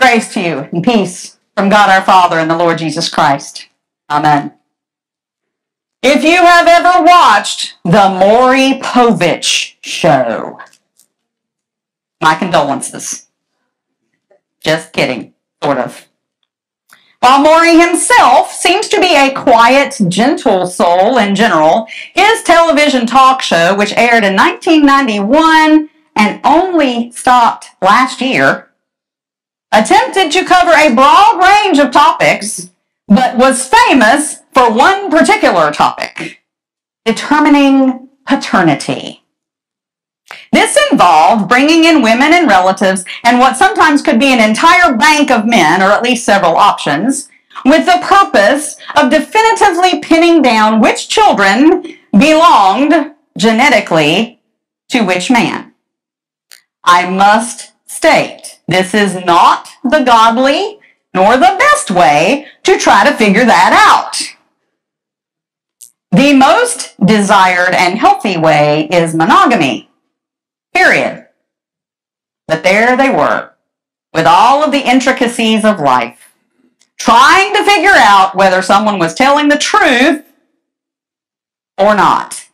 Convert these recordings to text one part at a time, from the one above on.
Grace to you and peace from God our Father and the Lord Jesus Christ. Amen. If you have ever watched the Maury Povich show, my condolences. Just kidding, sort of. While Maury himself seems to be a quiet, gentle soul in general, his television talk show, which aired in 1991 and only stopped last year, attempted to cover a broad range of topics, but was famous for one particular topic determining paternity. This involved bringing in women and relatives and what sometimes could be an entire bank of men, or at least several options, with the purpose of definitively pinning down which children belonged genetically to which man. I must state, this is not the godly nor the best way to try to figure that out. The most desired and healthy way is monogamy. Period. But there they were, with all of the intricacies of life, trying to figure out whether someone was telling the truth or not.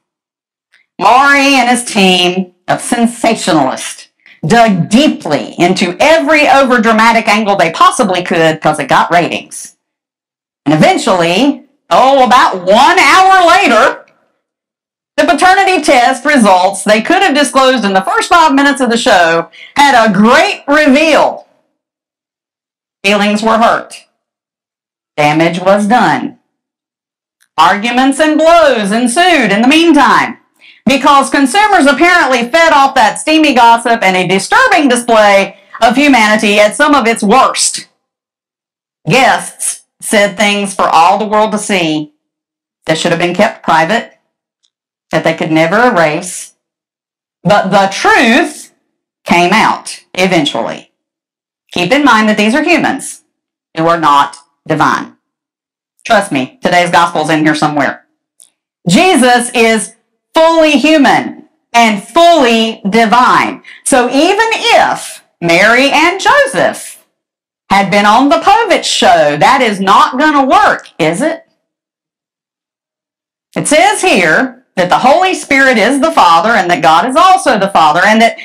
Maury and his team of sensationalists dug deeply into every overdramatic angle they possibly could because it got ratings. And eventually, oh, about one hour later, the paternity test results they could have disclosed in the first five minutes of the show had a great reveal. Feelings were hurt. Damage was done. Arguments and blows ensued in the meantime because consumers apparently fed off that steamy gossip and a disturbing display of humanity at some of its worst. Guests said things for all the world to see that should have been kept private that they could never erase, but the truth came out eventually. Keep in mind that these are humans who are not divine. Trust me, today's gospel is in here somewhere. Jesus is fully human and fully divine. So even if Mary and Joseph had been on the Povich show, that is not going to work, is it? It says here that the Holy Spirit is the Father and that God is also the Father and that,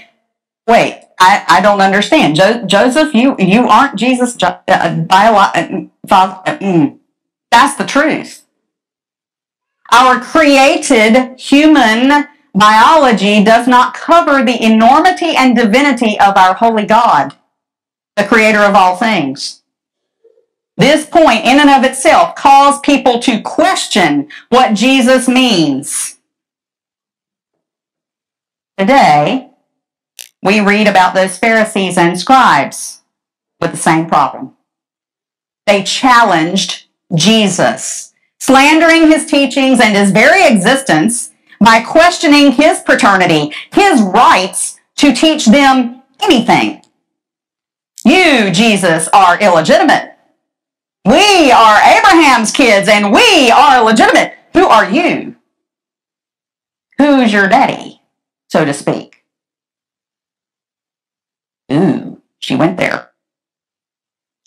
wait, I, I don't understand. Jo- Joseph, you, you aren't Jesus' jo- uh, bio- uh, father. Uh, mm. That's the truth. Our created human biology does not cover the enormity and divinity of our holy God, the creator of all things. This point in and of itself caused people to question what Jesus means. Today, we read about those Pharisees and scribes with the same problem. They challenged Jesus, slandering his teachings and his very existence by questioning his paternity, his rights to teach them anything. You, Jesus, are illegitimate. We are Abraham's kids and we are legitimate. Who are you? Who's your daddy? so to speak. Ooh, she went there.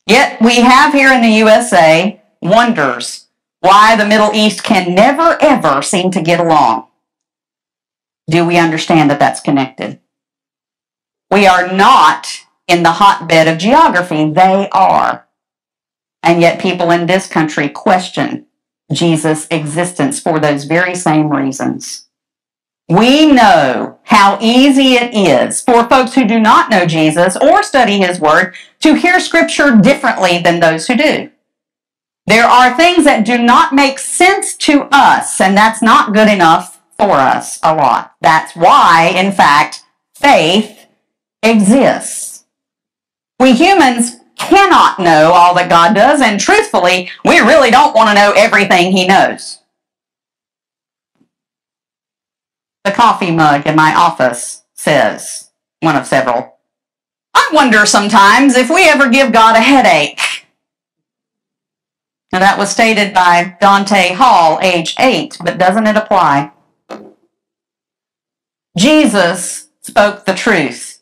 Yet we have here in the USA wonders why the Middle East can never ever seem to get along. Do we understand that that's connected? We are not in the hotbed of geography. They are. And yet people in this country question Jesus' existence for those very same reasons. We know how easy it is for folks who do not know Jesus or study his word to hear scripture differently than those who do. There are things that do not make sense to us, and that's not good enough for us a lot. That's why, in fact, faith exists. We humans cannot know all that God does, and truthfully, we really don't want to know everything he knows. The coffee mug in my office says, one of several, I wonder sometimes if we ever give God a headache. Now that was stated by Dante Hall, age 8, but doesn't it apply? Jesus spoke the truth.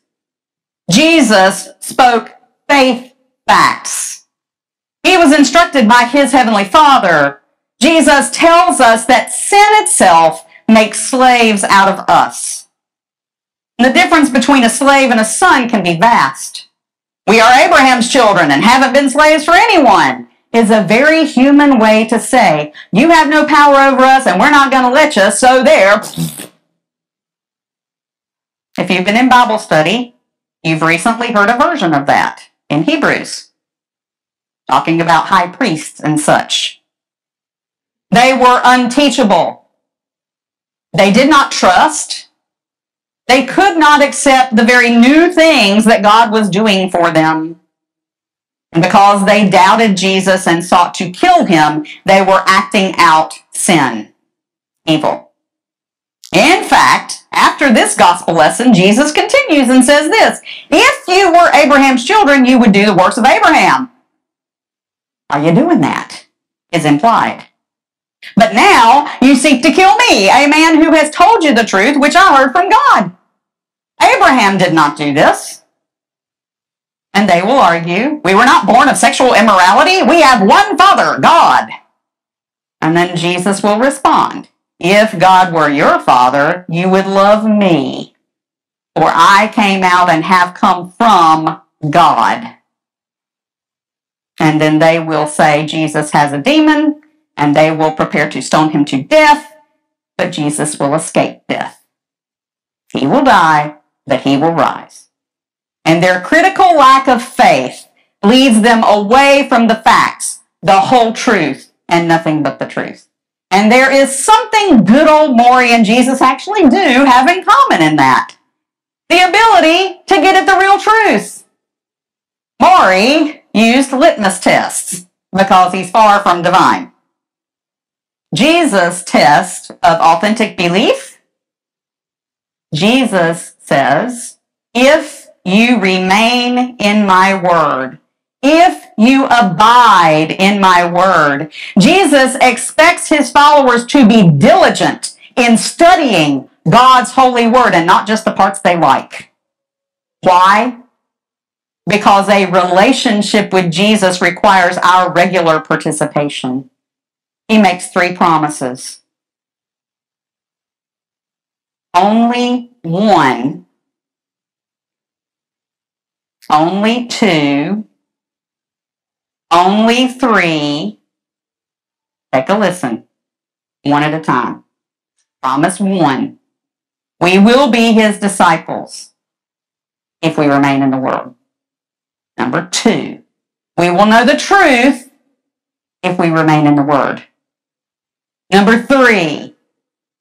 Jesus spoke faith facts. He was instructed by his heavenly Father. Jesus tells us that sin itself makes slaves out of us. And the difference between a slave and a son can be vast. We are Abraham's children and haven't been slaves for anyone is a very human way to say, you have no power over us and we're not going to let you, so there. If you've been in Bible study, you've recently heard a version of that in Hebrews, talking about high priests and such. They were unteachable. They did not trust. They could not accept the very new things that God was doing for them. And because they doubted Jesus and sought to kill him, they were acting out sin, evil. In fact, after this gospel lesson, Jesus continues and says this If you were Abraham's children, you would do the works of Abraham. Are you doing that? Is implied. But now you seek to kill me, a man who has told you the truth, which I heard from God. Abraham did not do this. And they will argue, we were not born of sexual immorality. We have one Father, God. And then Jesus will respond, if God were your Father, you would love me. For I came out and have come from God. And then they will say Jesus has a demon, and they will prepare to stone him to death, but Jesus will escape death. He will die, but he will rise and their critical lack of faith leads them away from the facts, the whole truth, and nothing but the truth. And there is something good old Maury and Jesus actually do have in common in that. The ability to get at the real truth. Maury used litmus tests because he's far from divine. Jesus' test of authentic belief. Jesus says, if you remain in my word. If you abide in my word, Jesus expects his followers to be diligent in studying God's holy word and not just the parts they like. Why? Because a relationship with Jesus requires our regular participation. He makes three promises. Only one only two, only three. Take a listen, one at a time. Promise one. We will be his disciples if we remain in the world. Number two, we will know the truth if we remain in the word. Number three,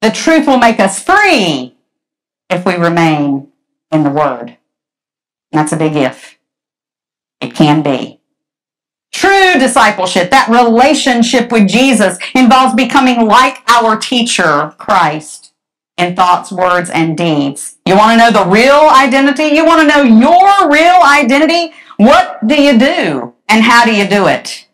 the truth will make us free if we remain in the word. That's a big if. It can be. True discipleship, that relationship with Jesus, involves becoming like our teacher, Christ, in thoughts, words, and deeds. You want to know the real identity? You want to know your real identity? What do you do? And how do you do it?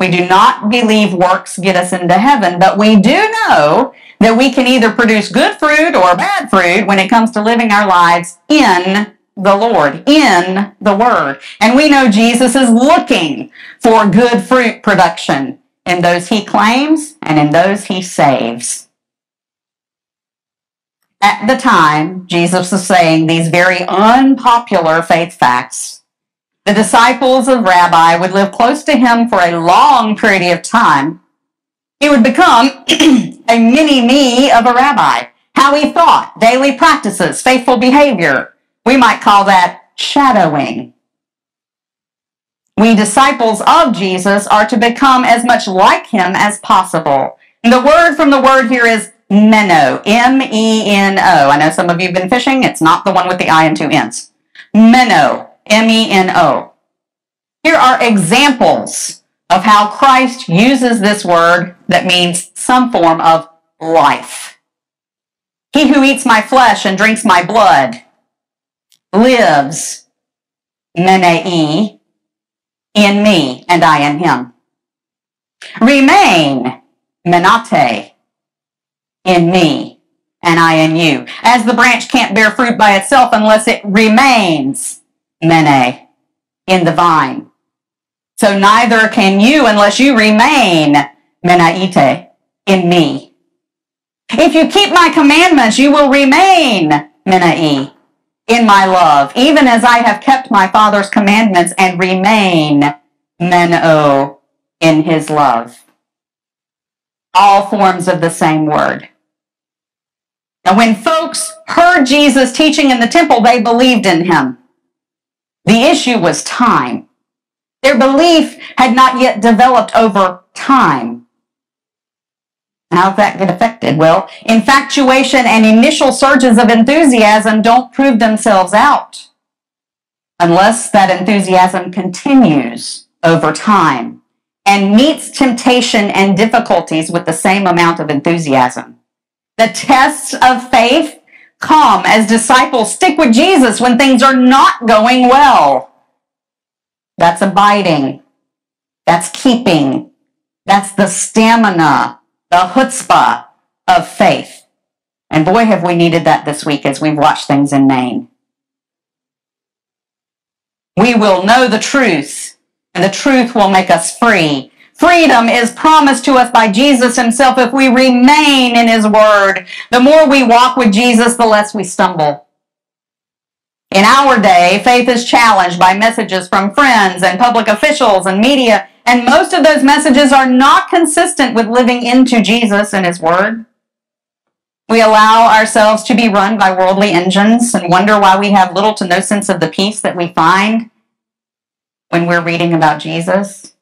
We do not believe works get us into heaven, but we do know that we can either produce good fruit or bad fruit when it comes to living our lives in the Lord, in the Word. And we know Jesus is looking for good fruit production in those he claims and in those he saves. At the time, Jesus was saying these very unpopular faith facts. The disciples of Rabbi would live close to him for a long period of time he would become a mini me of a rabbi. How he thought, daily practices, faithful behavior. We might call that shadowing. We disciples of Jesus are to become as much like him as possible. And the word from the word here is meno, M-E-N-O. I know some of you have been fishing. It's not the one with the I and two N's. Meno, M-E-N-O. Here are examples of how Christ uses this word that means some form of life. He who eats my flesh and drinks my blood lives, menei, in me, and I in him. Remain, menate, in me, and I in you. As the branch can't bear fruit by itself unless it remains, mene, in the vine. So neither can you unless you remain menaite in me. If you keep my commandments, you will remain menai in my love, even as I have kept my Father's commandments and remain meno in his love. All forms of the same word. Now, when folks heard Jesus teaching in the temple, they believed in him. The issue was time. Their belief had not yet developed over time. How's that get affected? Well, infatuation and initial surges of enthusiasm don't prove themselves out unless that enthusiasm continues over time and meets temptation and difficulties with the same amount of enthusiasm. The tests of faith come as disciples stick with Jesus when things are not going well. That's abiding. That's keeping. That's the stamina the chutzpah of faith. And boy, have we needed that this week as we've watched things in Maine. We will know the truth, and the truth will make us free. Freedom is promised to us by Jesus himself if we remain in his word. The more we walk with Jesus, the less we stumble. In our day, faith is challenged by messages from friends and public officials and media and most of those messages are not consistent with living into Jesus and His Word. We allow ourselves to be run by worldly engines and wonder why we have little to no sense of the peace that we find when we're reading about Jesus,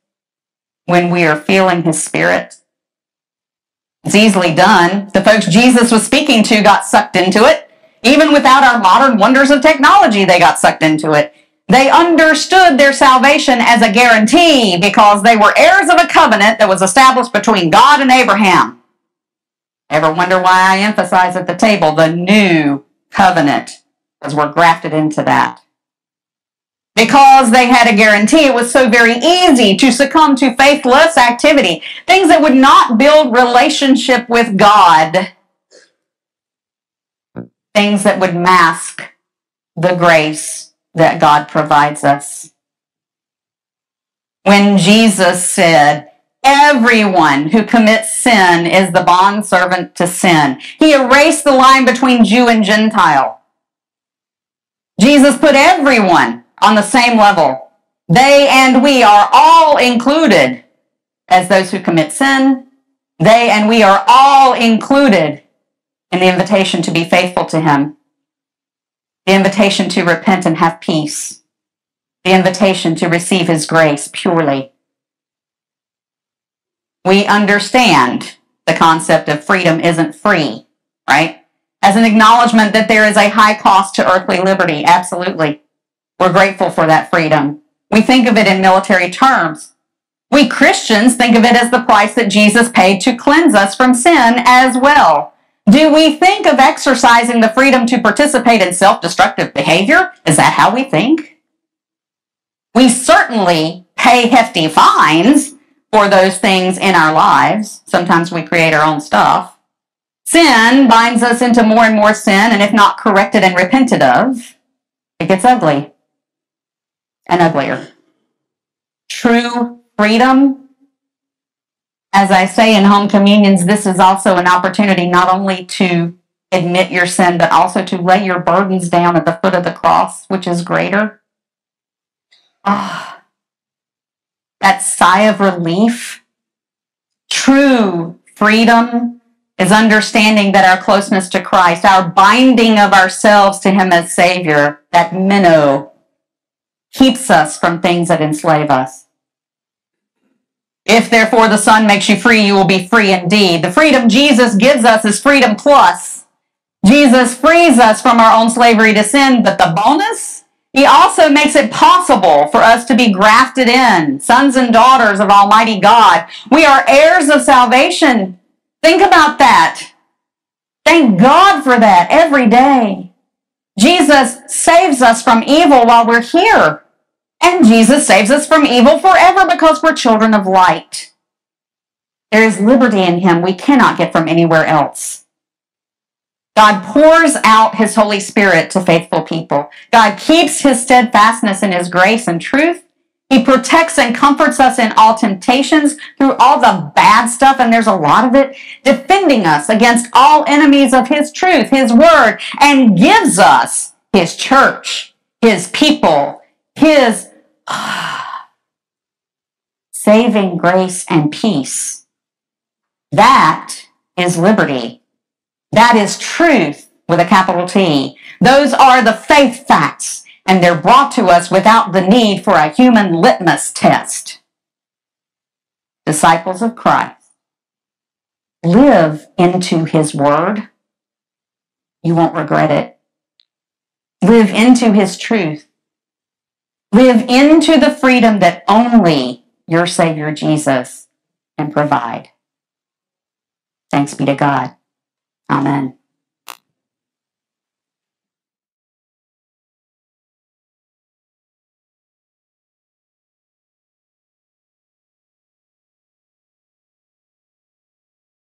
when we are feeling His Spirit. It's easily done. The folks Jesus was speaking to got sucked into it. Even without our modern wonders of technology, they got sucked into it. They understood their salvation as a guarantee because they were heirs of a covenant that was established between God and Abraham. Ever wonder why I emphasize at the table the new covenant? Because we're grafted into that. Because they had a guarantee, it was so very easy to succumb to faithless activity, things that would not build relationship with God, things that would mask the grace that God provides us. When Jesus said, Everyone who commits sin is the bondservant to sin. He erased the line between Jew and Gentile. Jesus put everyone on the same level. They and we are all included as those who commit sin. They and we are all included in the invitation to be faithful to Him the invitation to repent and have peace, the invitation to receive His grace purely. We understand the concept of freedom isn't free, right? As an acknowledgement that there is a high cost to earthly liberty, absolutely. We're grateful for that freedom. We think of it in military terms. We Christians think of it as the price that Jesus paid to cleanse us from sin as well. Do we think of exercising the freedom to participate in self destructive behavior? Is that how we think? We certainly pay hefty fines for those things in our lives. Sometimes we create our own stuff. Sin binds us into more and more sin, and if not corrected and repented of, it gets ugly and uglier. True freedom as I say in home communions, this is also an opportunity not only to admit your sin, but also to lay your burdens down at the foot of the cross, which is greater. Ah, that sigh of relief. True freedom is understanding that our closeness to Christ, our binding of ourselves to Him as Savior, that meno, keeps us from things that enslave us. If therefore the Son makes you free, you will be free indeed. The freedom Jesus gives us is freedom plus. Jesus frees us from our own slavery to sin, but the bonus? He also makes it possible for us to be grafted in, sons and daughters of Almighty God. We are heirs of salvation. Think about that. Thank God for that every day. Jesus saves us from evil while we're here. And Jesus saves us from evil forever because we're children of light. There is liberty in him we cannot get from anywhere else. God pours out his Holy Spirit to faithful people. God keeps his steadfastness in his grace and truth. He protects and comforts us in all temptations through all the bad stuff, and there's a lot of it, defending us against all enemies of his truth, his word, and gives us his church, his people, his saving grace and peace. That is liberty. That is truth with a capital T. Those are the faith facts and they're brought to us without the need for a human litmus test. Disciples of Christ, live into his word. You won't regret it. Live into his truth. Live into the freedom that only your Savior Jesus can provide. Thanks be to God. Amen.